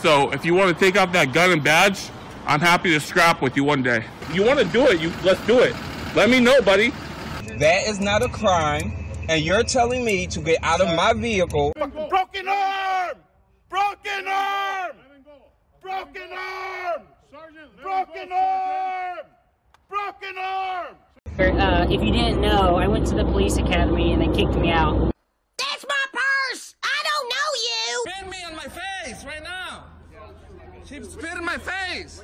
So if you want to take out that gun and badge, I'm happy to scrap with you one day. You want to do it? You let's do it. Let me know, buddy. That is not a crime, and you're telling me to get out of my vehicle. Broken arm! Broken arm! Broken arm! Broken arm! Broken arm! Uh, if you didn't know, I went to the police academy and they kicked me out. That's my purse! I don't know you! Spit me on my face right now! Spit in my face!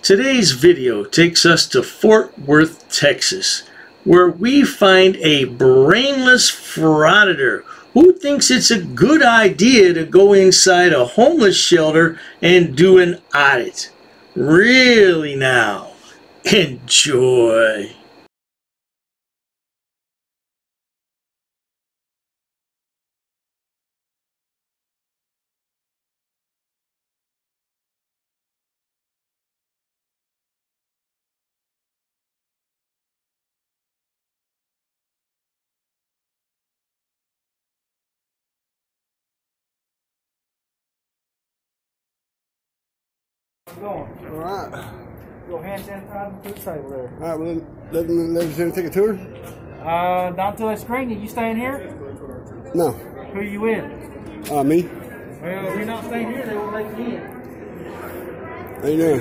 Today's video takes us to Fort Worth, Texas, where we find a brainless frauditor who thinks it's a good idea to go inside a homeless shelter and do an audit. Really now. Enjoy. All right. Your hand sanitizer to the table there. All right, well, let, let, let us take a tour. Uh, not until I screen you. You staying here? No. Who are you with? Uh, me. Well, if you're not staying here, they won't let you in. How you doing?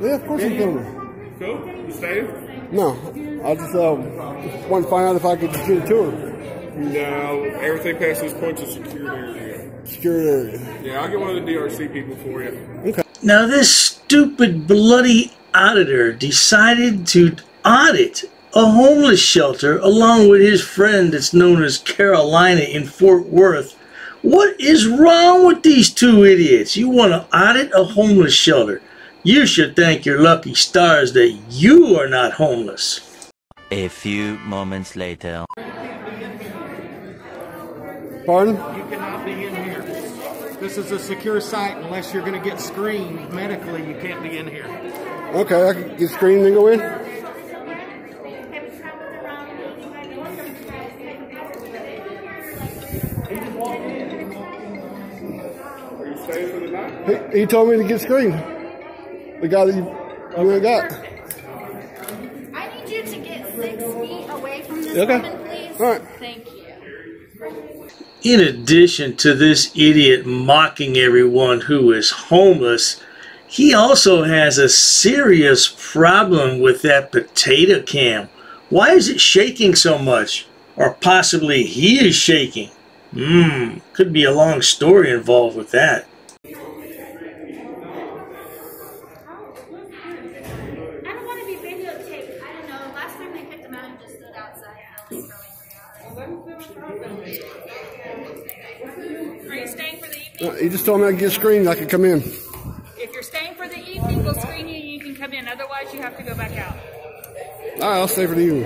Yeah, of course I'm coming. Cool. You staying? No, I just uh, want to find out if I could just get a tour. No. Everything past this point is secured area. Secure area. Yeah, I'll get one of the DRC people for you. Okay. Now this stupid bloody auditor decided to audit a homeless shelter along with his friend that's known as Carolina in Fort Worth. What is wrong with these two idiots? You want to audit a homeless shelter? You should thank your lucky stars that you are not homeless. A few moments later. Pardon? You cannot be in here. This is a secure site unless you're going to get screened medically. You can't be in here. Okay, I can get screened and go in. Are you staying for the night? He, he told me to get screened. The guy that you, you ain't got. I need you to get six feet away from this Okay. woman, please. All right. Thank you. In addition to this idiot mocking everyone who is homeless, he also has a serious problem with that potato cam. Why is it shaking so much? Or possibly he is shaking. Mmm, could be a long story involved with that. He just told me I could get screened. I could come in. If you're staying for the evening, we'll screen you and you can come in. Otherwise, you have to go back out. All right, I'll stay for the evening.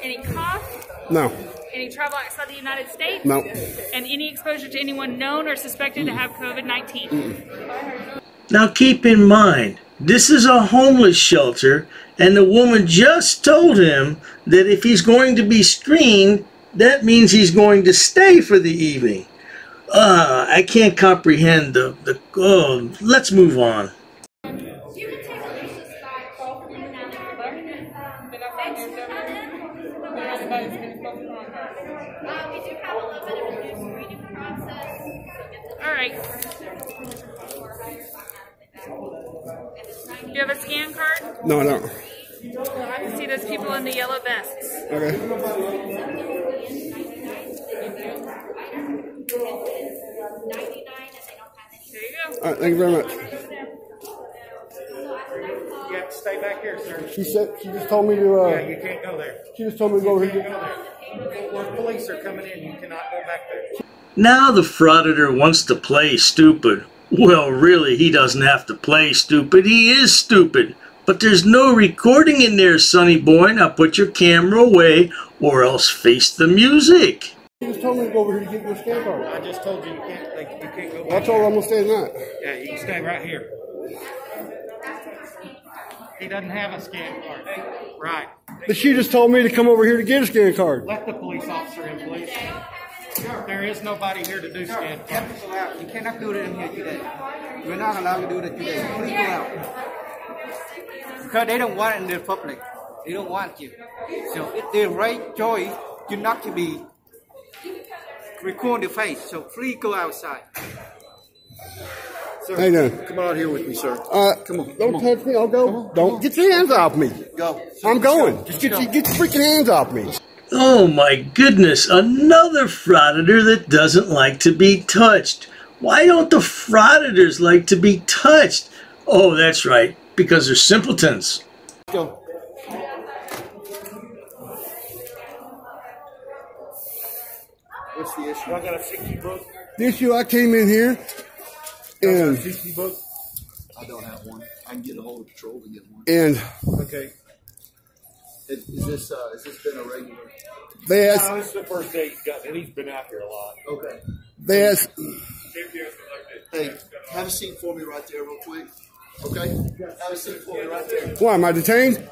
Any cough? No, Any travel outside the United States? no. And any exposure to anyone known or suspected to have COVID 19? Now keep in mind, this is a homeless shelter, and the woman just told him that if he's going to be screened, that means he's going to stay for the evening. Uh, I can't comprehend the, the oh, let's move on. You can take Alicia's spot. Both of them now. Uh, we do have a little bit of a new screening process. All right. Do you have a scan card? No, I don't. You'll have see those people in the yellow vests. Okay. There you go. All right, thank you very much. You have to stay back here, sir. She said she just told me to. Uh, Yeah, you can't go there. She just told me to go You here. can't go there. Police are coming in, you cannot go back there. Now the frauditor wants to play stupid. Well, really, he doesn't have to play stupid. He is stupid. But there's no recording in there, sonny boy. Now put your camera away or else face the music. She just told me to go over here to get your scan card. I just told you you can't. Like, you can't go. I told her I'm gonna stay tonight. Yeah, you can stay right here. He doesn't have a scan card. Right. But she just told me to come over here to get a scan card. Let the police officer in, please. There is nobody here to do scan You have to go out. You cannot do that in here today. We're not allowed to do that today. Please go out. Because they don't want it in the public. They don't want you. So it's their right choice to not to be record the face. So please go outside. How you doing? Come out here with me, sir. Uh, come on. Don't touch me. I'll go. Don't get your hands off me. Go. I'm going. Just get, your- get your freaking hands off me. Oh my goodness, another frauditor that doesn't like to be touched. Why don't the frauditors like to be touched? Oh, that's right, because they're simpletons. Go. What's the issue? I got a 60 book. The issue I came in here and 60 book. I don't have one. I can get a hold of patrol to get one. and Okay. Is, is this uh, has this been a regular? they asked this is the first day he's got, and he's been out here a lot. Okay. they asked Hey, have a seat for me right there, real quick. Okay. Have a seat for me right there. why am I detained?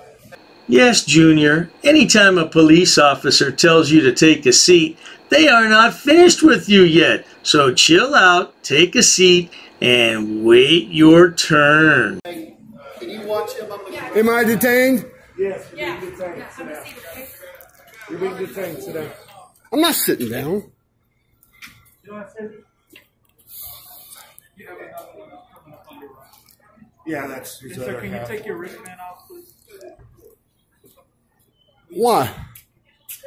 Yes, Junior, anytime a police officer tells you to take a seat, they are not finished with you yet. So chill out, take a seat, and wait your turn. Can you watch him? I'm I detained? Yes. You're being detained. Sit down. You're being detained. Sit down. I'm not sitting down. Yeah, that's. Sir, can you take your wristband off, please? Why?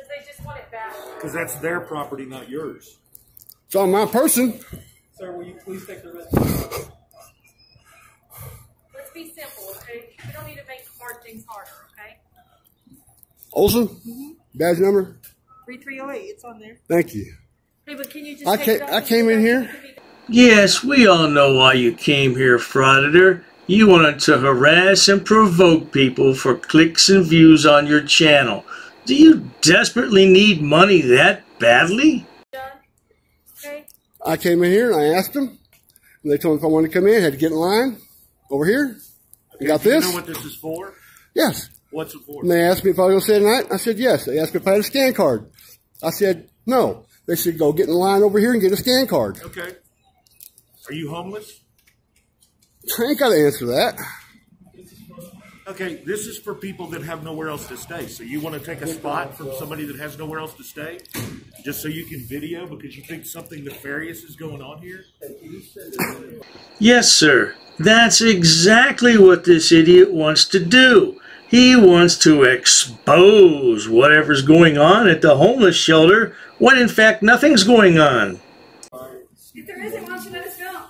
Because they just want it back. Because that's their property, not yours. It's on my person. Sir, will you please take the wristband off? Let's be simple, okay? We don't need to make hard things harder, okay? Olson, mm-hmm. badge number. 3308, it's on there. Thank you. Hey, but can you just I take came. I came in here. Yes, we all know why you came here, frauditor. You wanted to harass and provoke people for clicks and views on your channel. Do you desperately need money that badly? Okay? I came in here and I asked them. And they told me if I wanted to come in, I had to get in line over here. You got Do you this? know what this is for? Yes. What's it for? And they asked me if I was going to stay tonight. I said yes. They asked me if I had a scan card. I said no. They said go get in line over here and get a scan card. Okay. Are you homeless? I ain't got to answer that. Okay, this is for people that have nowhere else to stay. So you want to take a spot from somebody that has nowhere else to stay, just so you can video because you think something nefarious is going on here? Yes, sir. That's exactly what this idiot wants to do. He wants to expose whatever's going on at the homeless shelter when in fact nothing's going on. If there isn't, why don't you let us know?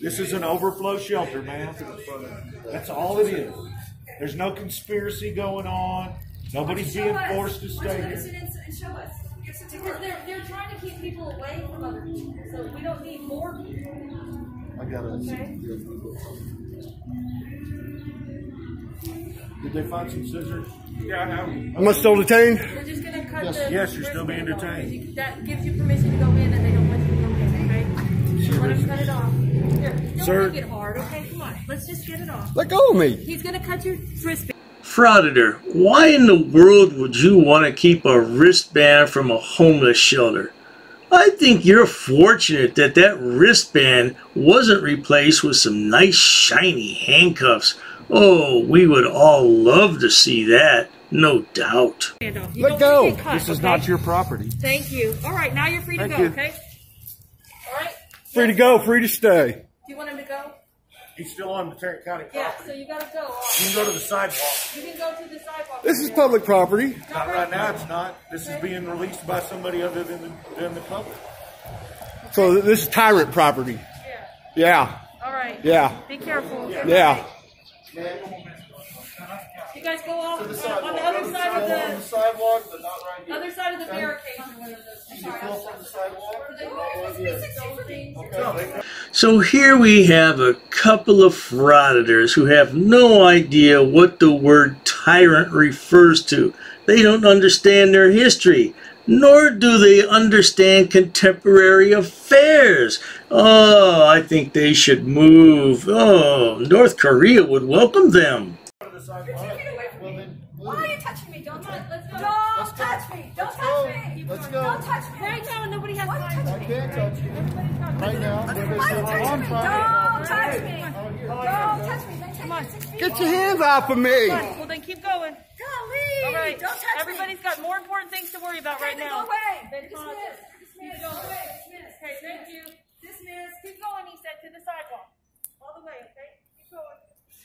This is an overflow shelter, man. That's all it is. There's no conspiracy going on. Nobody's being forced to stay don't you let here. us sit in and show us? Because they're, they're trying to keep people away from other people, so we don't need more people. I got Okay? Did they find some scissors? Yeah, I have. Am I still detained? We're just gonna cut Yes. the. Yes, you're still being detained. That gives you permission to go in and they okay? Let them cut it off. Here, don't Sir. make it hard, okay? Come on, let's just get it off. Let go of me. He's gonna cut your wristband. Frauditor, why in the world would you want to keep a wristband from a homeless shelter? I think you're fortunate that that wristband wasn't replaced with some nice shiny handcuffs. Oh, we would all love to see that, no doubt. Hand off. You Let go. cut, This is okay? not your property. Thank you. All right, now you're free to Thank go, you. okay? All right. Free to go. Free to stay. Do you want him to go? He's still on the Tarrant County Yeah. So you gotta go. You can go to the sidewalk. You can go to the sidewalk. This is public property. Not right now, it's not. This is being released by somebody other than the, than the public. So this is tyrant property. Yeah. All right. Yeah. Be careful. Yeah. You guys go off on the other side of the sidewalk, but not right here. other side of the barricade or whatever. I'm sorry. I'm sorry. from the sidewalk? So here we have a couple of frauditors who have no idea what the word tyrant refers to. They don't understand their history, nor do they understand contemporary affairs. Oh, I think they should move. Oh, North Korea would welcome them. Why are you touching me? Don't touch. Let's go. Don't touch me. Don't touch me. Let's go. Don't touch me. Right now, nobody has time. I can't touch you. Right now. Why are you touching me? Don't touch me. Don't touch me. Come on. Get your hands off of me. Well, then keep going. Golly. All right. Don't touch me. Everybody's got more important things to worry about right me. now. Go away. Then Dismiss. talk. Dismiss. Keep going. Go away. Dismiss. Okay, thank you. Dismiss. Keep going, he said, to the sidewalk. All the way, okay? Keep going.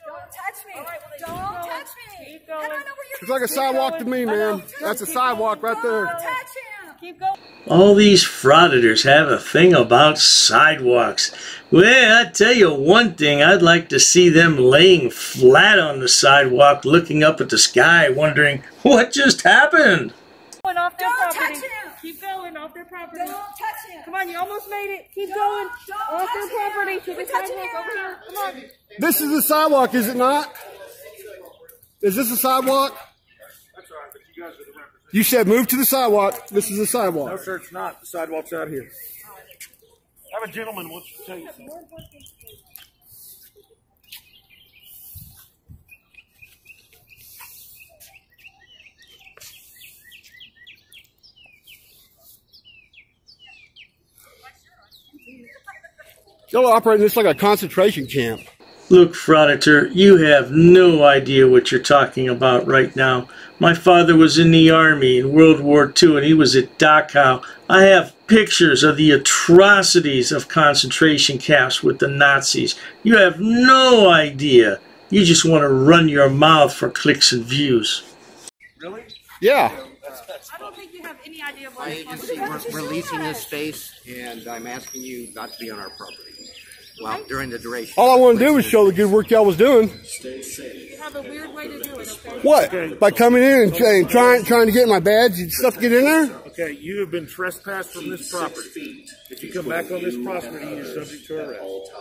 Don't touch me. All right, well, Don't going. touch me. Keep How do I going. know where you're It's like a sidewalk to me, man. That's a sidewalk right there. Don't touch him. Keep going. All these frauditors have a thing about sidewalks. Well, I tell you one thing, I'd like to see them laying flat on the sidewalk, looking up at the sky, wondering, what just happened? Going off their Don't property. touch him. Keep going off their property. Don't touch him. Come on, you almost made it. Keep Don't- going. don't off their touch him. property to the Quit touching sidewalk him. over here. Come on. This is the sidewalk, is it not? Is this a sidewalk? That's all right, but you guys are the representatives. You said move to the sidewalk. This is the sidewalk. No, sir, it's not. The sidewalk's out here. I have a gentleman wants to tell you something. Y'all are operating this like a concentration camp. Look, Frauditor, you have no idea what you're talking about right now. My father was in the army in World War II and he was at Dachau. I have pictures of the atrocities of concentration camps with the Nazis. You have no idea. You just want to run your mouth for clicks and views. Really? Yeah. I don't think you have any idea what My you're agency, about. we're releasing this space, and I'm asking you not to be on our property. Well, during the duration. All I want to do was show the good work y'all was doing. You have a weird way to do it, okay? What? By coming in and, and trying trying to get my badge and stuff to get in there? Okay, you have been trespassed from this property. If you come back on this property, you're subject to arrest.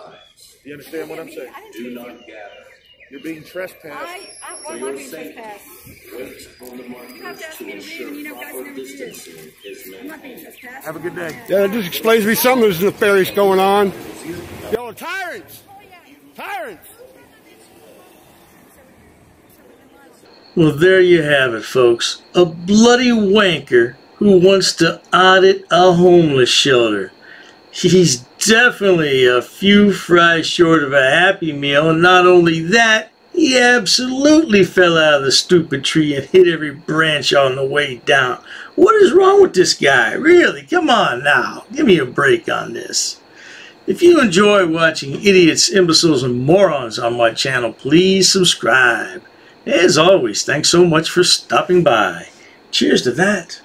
Do you understand what I'm saying? Do not gather. You're being trespassed. I, I, why am I being trespassed? You have to ask me to leave, and you know, guys never did. I'm not being trespassed. Have a good day. Yeah, that just explains to me something there's nefarious going on. Tyrants. Tyrants. Well, there you have it, folks. A bloody wanker who wants to audit a homeless shelter. He's definitely a few fries short of a happy meal, and not only that, he absolutely fell out of the stupid tree and hit every branch on the way down. What is wrong with this guy? Really? Come on now. Give me a break on this. If you enjoy watching idiots, imbeciles, and morons on my channel, please subscribe. As always, thanks so much for stopping by. Cheers to that.